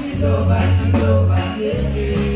She go back, she go back, yeah, yeah.